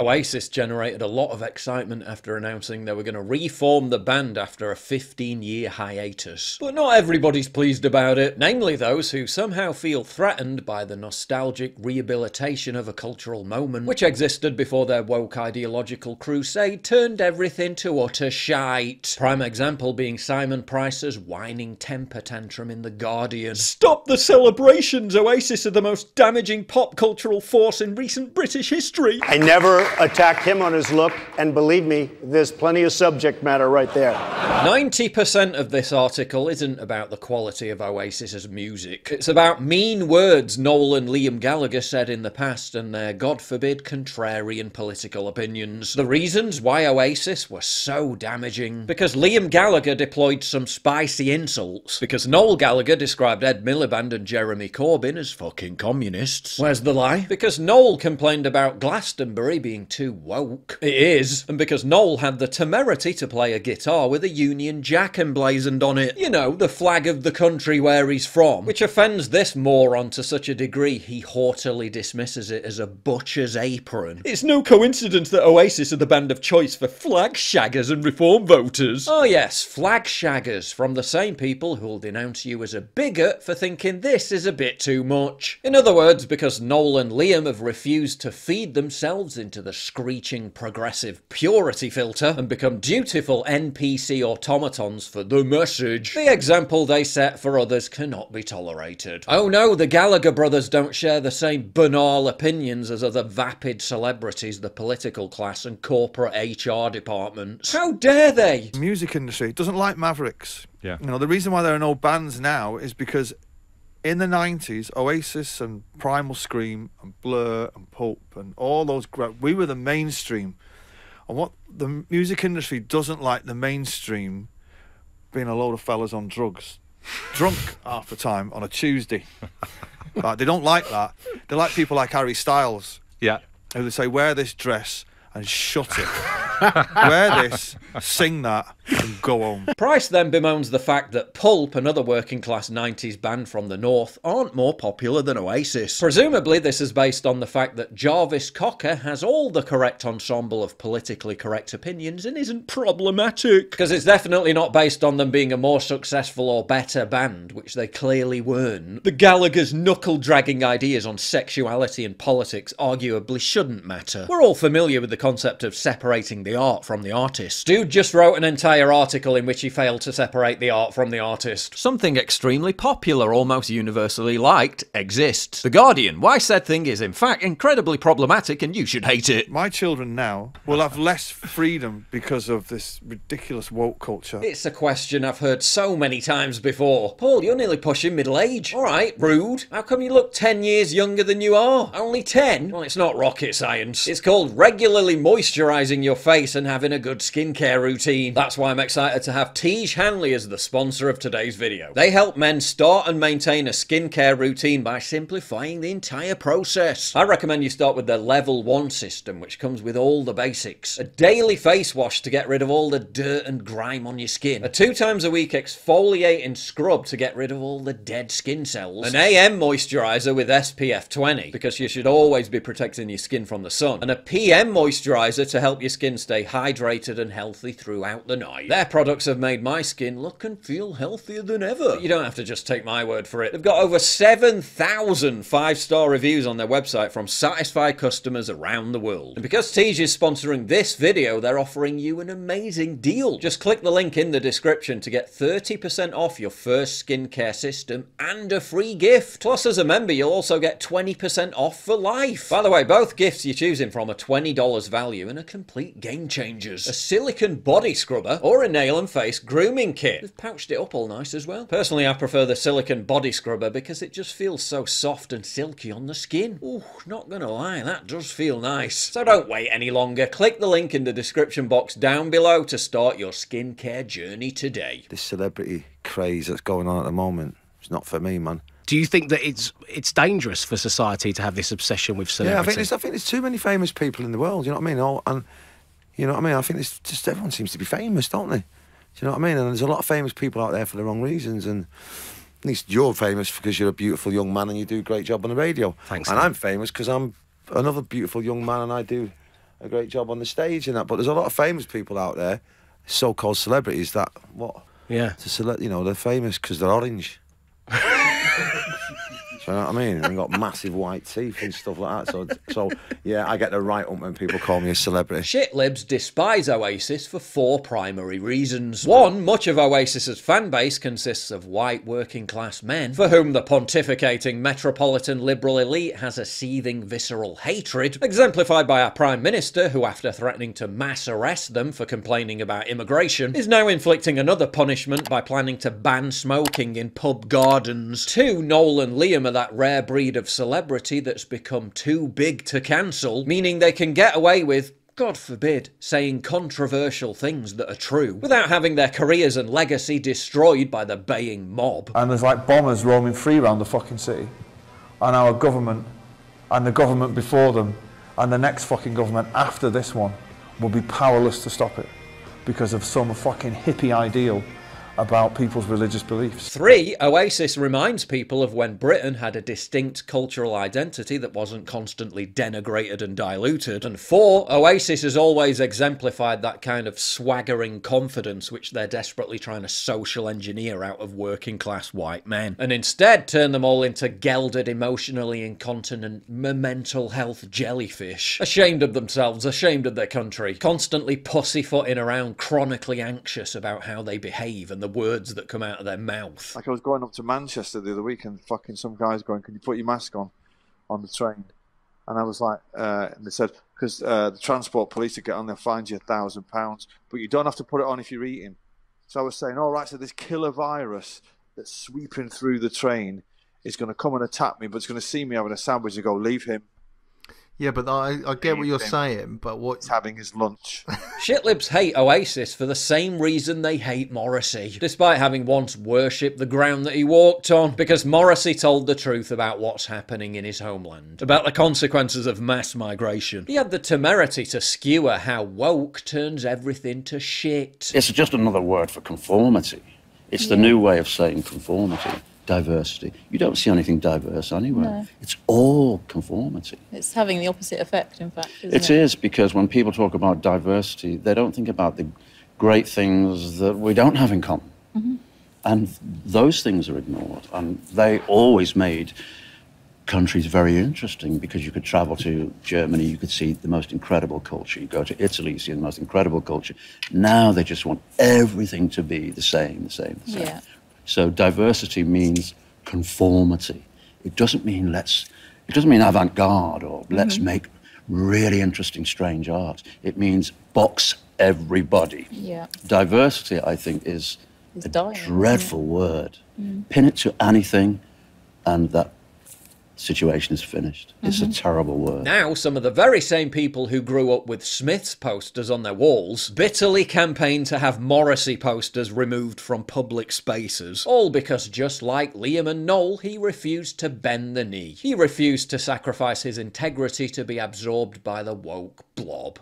Oasis generated a lot of excitement after announcing they were going to reform the band after a 15 year hiatus. But not everybody's pleased about it, namely those who somehow feel threatened by the nostalgic rehabilitation of a cultural moment which existed before their woke ideological crusade turned everything to utter shite. Prime example being Simon Price's whining temper tantrum in The Guardian. Stop the celebrations! Oasis are the most damaging pop cultural force in recent British history. I never attacked him on his look, and believe me, there's plenty of subject matter right there. 90% of this article isn't about the quality of Oasis's music. It's about mean words Noel and Liam Gallagher said in the past and their, God forbid, contrarian political opinions. The reasons why Oasis were so damaging. Because Liam Gallagher deployed some spicy insults. Because Noel Gallagher described Ed Miliband and Jeremy Corbyn as fucking communists. Where's the lie? Because Noel complained about Glastonbury being too woke. It is. And because Noel had the temerity to play a guitar with a Union Jack emblazoned on it. You know, the flag of the country where he's from. Which offends this moron to such a degree he haughtily dismisses it as a butcher's apron. It's no coincidence that Oasis are the band of choice for flag shaggers and reform voters. Oh yes, flag shaggers from the same people who'll denounce you as a bigot for thinking this is a bit too much. In other words, because Noel and Liam have refused to feed themselves into the screeching progressive purity filter and become dutiful NPC automatons for the message, the example they set for others cannot be tolerated. Oh no, the Gallagher brothers don't share the same banal opinions as other vapid celebrities, the political class, and corporate HR departments. How dare they? music industry doesn't like Mavericks. Yeah. You know, the reason why there are no bands now is because in the 90s, Oasis and Primal Scream and Blur and Pulp and all those, we were the mainstream. And what the music industry doesn't like the mainstream being a load of fellas on drugs, drunk half the time on a Tuesday. Like, they don't like that. They like people like Harry Styles Yeah. who they say, wear this dress and shut it. wear this, sing that, and go home. Price then bemoans the fact that Pulp, another working class 90s band from the north, aren't more popular than Oasis. Presumably, this is based on the fact that Jarvis Cocker has all the correct ensemble of politically correct opinions and isn't problematic. Because it's definitely not based on them being a more successful or better band, which they clearly weren't. The Gallagher's knuckle dragging ideas on sexuality and politics arguably shouldn't matter. We're all familiar with the concept of separating the art from the artist. Dude just wrote an entire article in which he failed to separate the art from the artist. Something extremely popular, almost universally liked, exists. The Guardian, why said thing is in fact incredibly problematic and you should hate it. My children now will have less freedom because of this ridiculous woke culture. It's a question I've heard so many times before. Paul, you're nearly pushing middle age. Alright, rude. How come you look 10 years younger than you are? Only 10? Well, it's not rocket science. It's called regularly moisturising your face and having a good skincare routine. That's why I'm excited to have Tiege Hanley as the sponsor of today's video. They help men start and maintain a skincare routine by simplifying the entire process. I recommend you start with their level 1 system, which comes with all the basics. A daily face wash to get rid of all the dirt and grime on your skin. A two times a week exfoliating scrub to get rid of all the dead skin cells. An AM moisturizer with SPF 20, because you should always be protecting your skin from the sun. And a PM moisturizer to help your skin stay hydrated and healthy throughout the night. Their products have made my skin look and feel healthier than ever. You don't have to just take my word for it. They've got over 7,000 five star reviews on their website from satisfied customers around the world. And because Tiege is sponsoring this video, they're offering you an amazing deal. Just click the link in the description to get 30% off your first skincare system and a free gift. Plus, as a member, you'll also get 20% off for life. By the way, both gifts you're choosing from are $20 value and a complete game changers. A silicone body scrubber or a nail and face grooming kit. They've pouched it up all nice as well. Personally, I prefer the silicone body scrubber because it just feels so soft and silky on the skin. Ooh, not gonna lie, that does feel nice. So don't wait any longer. Click the link in the description box down below to start your skincare journey today. This celebrity craze that's going on at the moment, it's not for me, man. Do you think that it's it's dangerous for society to have this obsession with celebrity? Yeah, I think there's I think there's too many famous people in the world. You know what I mean? All, and you know what I mean? I think it's just everyone seems to be famous, don't they? Do you know what I mean? And there's a lot of famous people out there for the wrong reasons. And at least you're famous because you're a beautiful young man and you do a great job on the radio. Thanks, And Nick. I'm famous because I'm another beautiful young man and I do a great job on the stage and that. But there's a lot of famous people out there, so-called celebrities that what? Yeah. To cele- you know, they're famous because they're orange. You know what I mean? And got massive white teeth and stuff like that. So, so yeah, I get the right up when people call me a celebrity. Shitlibs despise Oasis for four primary reasons. One, much of Oasis's fan base consists of white working class men, for whom the pontificating metropolitan liberal elite has a seething visceral hatred, exemplified by our Prime Minister, who, after threatening to mass arrest them for complaining about immigration, is now inflicting another punishment by planning to ban smoking in pub gardens. Two, Noel and Liam are that rare breed of celebrity that's become too big to cancel, meaning they can get away with God forbid, saying controversial things that are true without having their careers and legacy destroyed by the baying mob. And there's like bombers roaming free around the fucking city. And our government, and the government before them, and the next fucking government after this one will be powerless to stop it because of some fucking hippie ideal about people's religious beliefs. Three, Oasis reminds people of when Britain had a distinct cultural identity that wasn't constantly denigrated and diluted. And four, Oasis has always exemplified that kind of swaggering confidence which they're desperately trying to social engineer out of working class white men. And instead turn them all into gelded, emotionally incontinent, mental health jellyfish. Ashamed of themselves, ashamed of their country, constantly pussyfooting around, chronically anxious about how they behave and the words that come out of their mouth. Like I was going up to Manchester the other week, and fucking some guys going, "Can you put your mask on on the train?" And I was like, uh, and they said, because uh, the transport police will get on, they'll find you a thousand pounds, but you don't have to put it on if you're eating. So I was saying, all right, so this killer virus that's sweeping through the train is going to come and attack me, but it's going to see me having a sandwich and go, leave him. Yeah, but I, I get what you're saying. But what He's having his lunch. Shitlibs hate Oasis for the same reason they hate Morrissey, despite having once worshipped the ground that he walked on, because Morrissey told the truth about what's happening in his homeland, about the consequences of mass migration. He had the temerity to skewer how woke turns everything to shit. It's just another word for conformity. It's the new way of saying conformity, diversity. You don't see anything diverse anywhere. No. It's all conformity. It's having the opposite effect, in fact. Isn't It is because when people talk about diversity, they don't think about the great things that we don't have in common. Mm-hmm. And those things are ignored. And they always made countries very interesting because you could travel to Germany, you could see the most incredible culture. You go to Italy, you see the most incredible culture. Now they just want everything to be the same, the same, the same. Yeah. So diversity means conformity. It doesn't mean let's. It doesn't mean avant-garde or let's mm-hmm. make really interesting, strange art. It means box everybody. Yeah. Diversity, I think, is It's a dying, dreadful word. Mm. Pin it to anything, and that situation is finished. It's a mm-hmm. terrible word. Now, some of the very same people who grew up with Smith's posters on their walls bitterly campaign to have Morrissey posters removed from public spaces. All because, just like Liam and Noel, he refused to bend the knee. He refused to sacrifice his integrity to be absorbed by the woke blob.